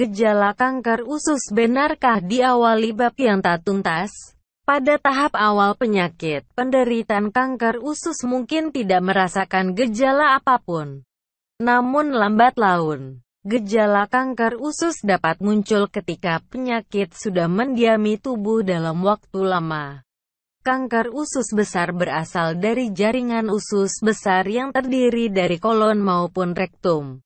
Gejala kanker usus benarkah diawali bab yang tak tuntas? Pada tahap awal penyakit, penderitaan kanker usus mungkin tidak merasakan gejala apa pun. Namun lambat laun, gejala kanker usus dapat muncul ketika penyakit sudah mendiami tubuh dalam waktu lama. Kanker usus besar berasal dari jaringan usus besar yang terdiri dari kolon maupun rektum.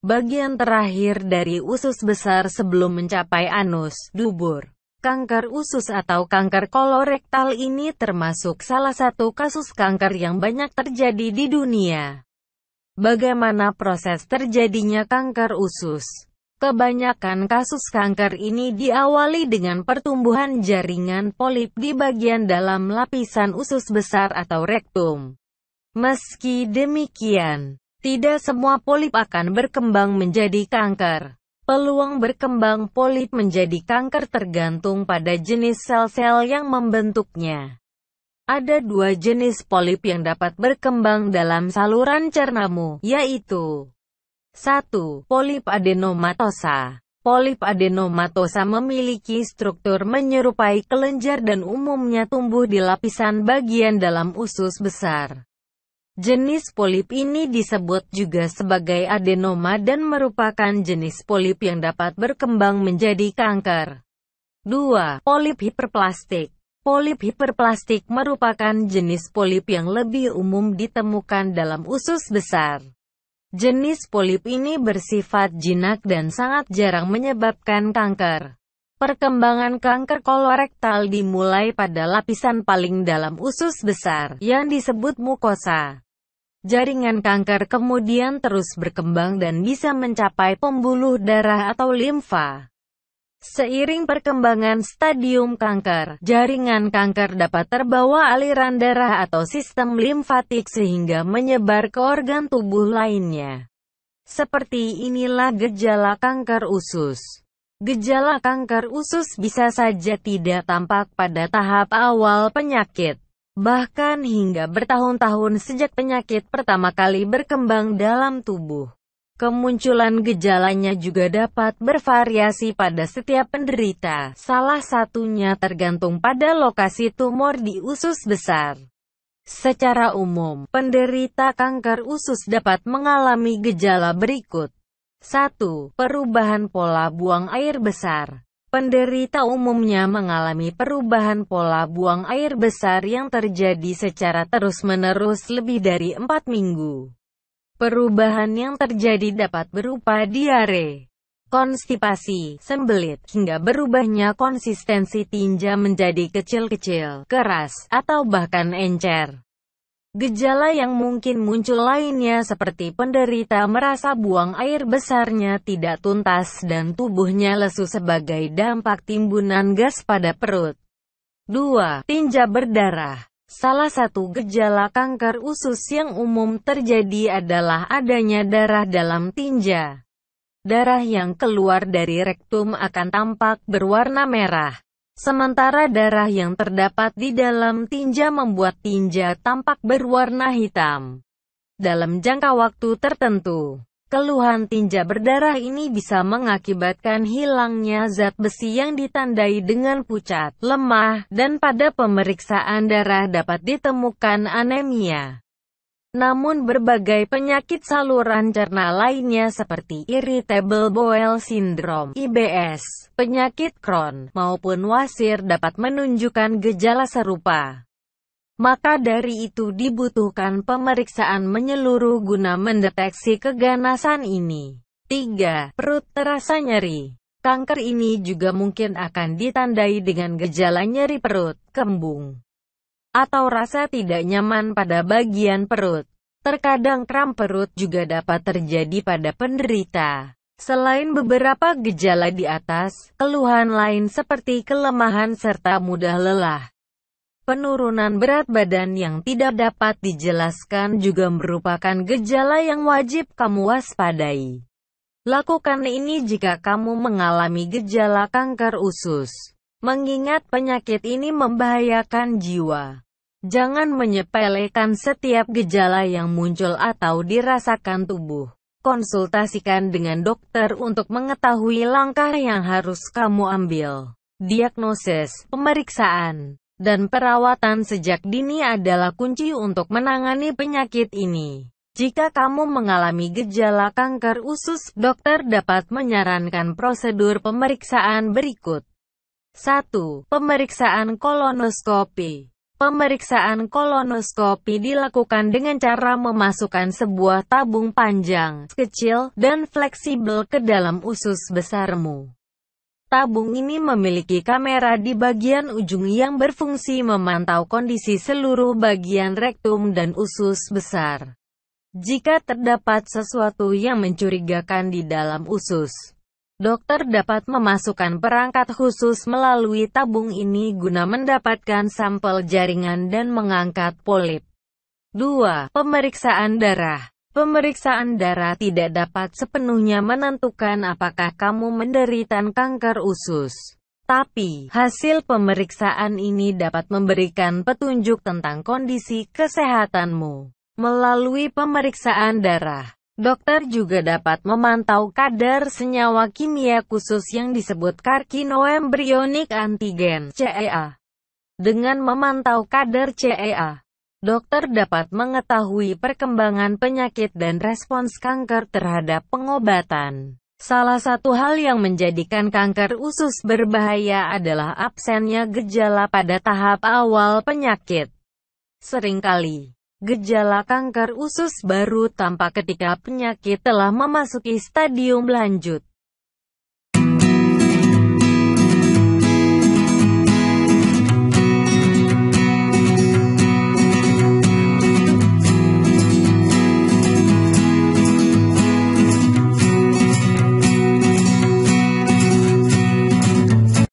Bagian terakhir dari usus besar sebelum mencapai anus, dubur. Kanker usus atau kanker kolorektal ini termasuk salah satu kasus kanker yang banyak terjadi di dunia. Bagaimana proses terjadinya kanker usus? Kebanyakan kasus kanker ini diawali dengan pertumbuhan jaringan polip di bagian dalam lapisan usus besar atau rektum. Meski demikian, tidak semua polip akan berkembang menjadi kanker. Peluang berkembang polip menjadi kanker tergantung pada jenis sel-sel yang membentuknya. Ada dua jenis polip yang dapat berkembang dalam saluran cernamu, yaitu 1. Polip adenomatosa Polip adenomatosa memiliki struktur menyerupai kelenjar dan umumnya tumbuh di lapisan bagian dalam usus besar. Jenis polip ini disebut juga sebagai adenoma dan merupakan jenis polip yang dapat berkembang menjadi kanker. 2. Polip hiperplastik Polip hiperplastik merupakan jenis polip yang lebih umum ditemukan dalam usus besar. Jenis polip ini bersifat jinak dan sangat jarang menyebabkan kanker. Perkembangan kanker kolorektal dimulai pada lapisan paling dalam usus besar, yang disebut mukosa. Jaringan kanker kemudian terus berkembang dan bisa mencapai pembuluh darah atau limfa. Seiring perkembangan stadium kanker, jaringan kanker dapat terbawa aliran darah atau sistem limfatik sehingga menyebar ke organ tubuh lainnya. Seperti inilah gejala kanker usus. Gejala kanker usus bisa saja tidak tampak pada tahap awal penyakit. Bahkan hingga bertahun-tahun sejak penyakit pertama kali berkembang dalam tubuh. Kemunculan gejalanya juga dapat bervariasi pada setiap penderita, salah satunya tergantung pada lokasi tumor di usus besar. Secara umum, penderita kanker usus dapat mengalami gejala berikut. 1. Perubahan pola buang air besar Penderita umumnya mengalami perubahan pola buang air besar yang terjadi secara terus-menerus lebih dari 4 minggu. Perubahan yang terjadi dapat berupa diare, konstipasi, sembelit, hingga berubahnya konsistensi tinja menjadi kecil-kecil, keras, atau bahkan encer. Gejala yang mungkin muncul lainnya seperti penderita merasa buang air besarnya tidak tuntas dan tubuhnya lesu sebagai dampak timbunan gas pada perut. 2. Tinja berdarah Salah satu gejala kanker usus yang umum terjadi adalah adanya darah dalam tinja. Darah yang keluar dari rektum akan tampak berwarna merah. Sementara darah yang terdapat di dalam tinja membuat tinja tampak berwarna hitam. Dalam jangka waktu tertentu, keluhan tinja berdarah ini bisa mengakibatkan hilangnya zat besi yang ditandai dengan pucat, lemah, dan pada pemeriksaan darah dapat ditemukan anemia. Namun berbagai penyakit saluran cerna lainnya seperti irritable bowel syndrome (IBS), penyakit Crohn, maupun wasir dapat menunjukkan gejala serupa. Maka dari itu dibutuhkan pemeriksaan menyeluruh guna mendeteksi keganasan ini. 3. Perut terasa nyeri Kanker ini juga mungkin akan ditandai dengan gejala nyeri perut, kembung, atau rasa tidak nyaman pada bagian perut. Terkadang kram perut juga dapat terjadi pada penderita. Selain beberapa gejala di atas, keluhan lain seperti kelemahan serta mudah lelah. Penurunan berat badan yang tidak dapat dijelaskan juga merupakan gejala yang wajib kamu waspadai. Lakukan ini jika kamu mengalami gejala kanker usus. Mengingat penyakit ini membahayakan jiwa. Jangan menyepelekan setiap gejala yang muncul atau dirasakan tubuh. Konsultasikan dengan dokter untuk mengetahui langkah yang harus kamu ambil. Diagnosis, pemeriksaan, dan perawatan sejak dini adalah kunci untuk menangani penyakit ini. Jika kamu mengalami gejala kanker usus, dokter dapat menyarankan prosedur pemeriksaan berikut. 1. Pemeriksaan kolonoskopi Pemeriksaan kolonoskopi dilakukan dengan cara memasukkan sebuah tabung panjang, kecil, dan fleksibel ke dalam usus besarmu. Tabung ini memiliki kamera di bagian ujung yang berfungsi memantau kondisi seluruh bagian rektum dan usus besar. Jika terdapat sesuatu yang mencurigakan di dalam usus, Dokter dapat memasukkan perangkat khusus melalui tabung ini guna mendapatkan sampel jaringan dan mengangkat polip. 2. Pemeriksaan darah Pemeriksaan darah tidak dapat sepenuhnya menentukan apakah kamu menderita kanker usus. Tapi, hasil pemeriksaan ini dapat memberikan petunjuk tentang kondisi kesehatanmu. Melalui pemeriksaan darah, Dokter juga dapat memantau kadar senyawa kimia khusus yang disebut karkinoembryonik antigen CEA. Dengan memantau kadar CEA, dokter dapat mengetahui perkembangan penyakit dan respons kanker terhadap pengobatan. Salah satu hal yang menjadikan kanker usus berbahaya adalah absennya gejala pada tahap awal penyakit. Seringkali, Gejala kanker usus baru tampak ketika penyakit telah memasuki stadium lanjut.